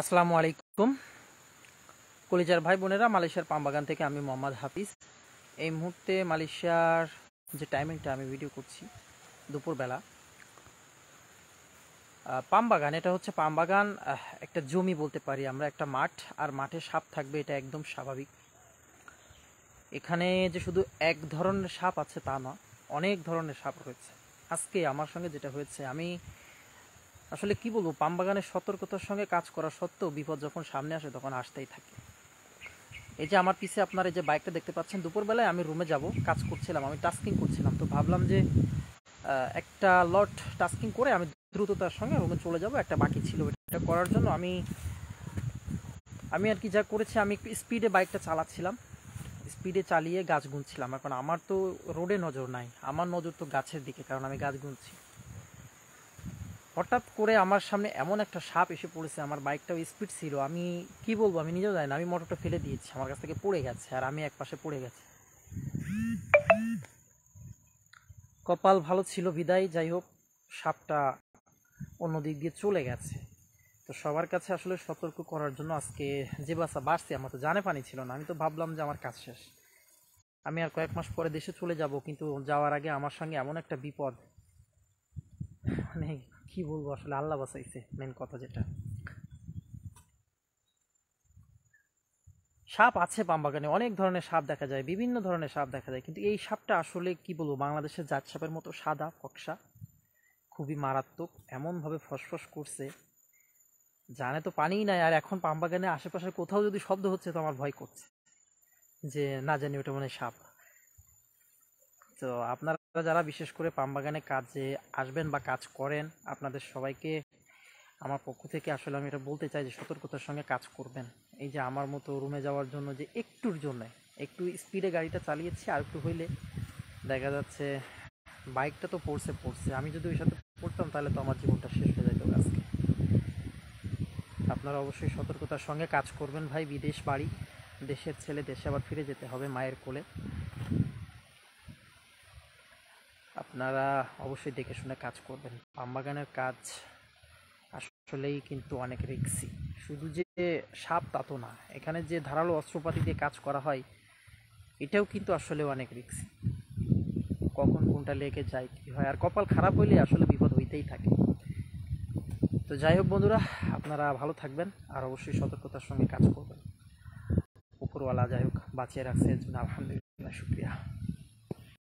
আসসালামু আলাইকুম। কলিজার ভাই বোনেরা, মালয়েশিয়ার পামবাগান থেকে আমি মোহাম্মদ হাফিজ। এই মুহূর্তে মালয়েশিয়ার যে টাইমিংটা আমি ভিডিও করছি দুপুরবেলা পামবাগান, এটা হচ্ছে পামবাগান একটা জমি বলতে পারি আমরা, একটা মাঠ, আর মাঠে সাপ থাকবে, এটা একদম স্বাভাবিক। এখানে যে শুধু এক ধরনের সাপ আছে তা না অনেক ধরনের সাপ রয়েছে। আজকে আমার সঙ্গে যেটা হয়েছে, আমি আসলে কি বলব পাম বাগানের সতর্কতার সঙ্গে কাজ করা সত্ত্বেও বিপদ যখন সামনে আসে তখন আসতেই থাকে। এই যে আমার পিছে আপনার এই যে বাইকটা দেখতে পাচ্ছেন, দুপুরবেলায় আমি রুমে যাব, কাজ করছিলাম, আমি টাস্কিং করছিলাম, তো ভাবলাম যে একটা লট টাস্কিং করে আমি দ্রুততার সঙ্গে রুমে চলে যাব, একটা বাকি ছিল এটা করার জন্য। আমি আমি আর কি যা করেছি, আমি স্পিডে বাইকটা চালাচ্ছিলাম। স্পিডে চালিয়ে গাছ গুনছিলাম, এখন আমার তো রোডে নজর নাই, আমার নজর তো গাছের দিকে, কারণ আমি গাছ গুনছি। হঠাৎ করে আমার সামনে এমন একটা সাপ এসে পড়েছে, আমার বাইকটাও স্পিড ছিল। আমি কি বলব, আমি নিজেও জানি না, আমি মোটরটা ফেলে দিয়েছি, আমার কাছ থেকে পড়ে গেছে আর আমি এক পাশে পড়ে গেছি। কপাল ভালো ছিল, বিদায়, যাই হোক, সাপটা অন্য দিক দিয়ে চলে গেছে। তো সবার কাছে আসলে সতর্ক করার জন্য আজকে যে বাসা বাড়ছে, আমার তো জানে পানি ছিল না, আমি তো ভাবলাম যে আমার কাজ শেষ। আমি আর কয়েক মাস পরে দেশে চলে যাব, কিন্তু যাওয়ার আগে আমার সঙ্গে এমন একটা বিপদ মানে কি বলব আসলে আল্লাহ বাঁচাইছে মেন কথা যেটা। সাপ আছে পামবাগানে অনেক ধরনের সাপ দেখা যায়, বিভিন্ন ধরনের সাপ দেখা যায়, কিন্তু এই সাপটা আসলে কি বলব, বাংলাদেশের জাত সাপের মতো সাদা ফকসা খুবই মারাত্মক, এমনভাবে ফসফস করছে। জানে তো পানিই নাই, আর এখন পামবাগানে আশেপাশে কোথাও যদি শব্দ হচ্ছে তো আমার ভয় করছে। যে না জানি ওটা মানে সাপ। তো আপনারা যারা বিশেষ করে পামবাগানে কাজে আসবেন বা কাজ করেন, আপনাদের সবাইকে আমার পক্ষ থেকে আসলে আমি এটা বলতে চাই যে সতর্কতার সঙ্গে কাজ করবেন। এই যে আমার মতো রুমে যাওয়ার জন্য যে একটুর জন্য, একটু স্পিডে গাড়িটা চালিয়েছি, আর একটু হইলে দেখা যাচ্ছে বাইকটা তো পড়ছে পড়ছে। আমি যদি ওই সাথে পড়তাম তাহলে তো আমার জীবনটা শেষ হয়ে যেত আজকে। আপনারা অবশ্যই সতর্কতার সঙ্গে কাজ করবেন ভাই। বিদেশ বাড়ি, দেশের ছেলে, দেশে আবার ফিরে যেতে হবে মায়ের কোলে। আপনারা অবশ্যই দেখে শুনে কাজ করবেন। পামবাগানের কাজ আসলেই কিন্তু অনেক রিক্সি। শুধু যে সাপ তা তো না, এখানে যে ধারালো অস্ত্রপাতি দিয়ে কাজ করা হয়, এটাও কিন্তু আসলে অনেক রিক্সি। কখন কোনটা লেগে যায়, কী হয়, আর কপাল খারাপ হইলে আসলে বিপদ হইতেই থাকে। তো যাই হোক বন্ধুরা, আপনারা ভালো থাকবেন আর অবশ্যই সতর্কতার সঙ্গে কাজ করবেন। উপরওয়ালা যাই হোক, বাঁচিয়ে রাখছে, আলহামদুলিল্লাহ, শুক্রিয়া।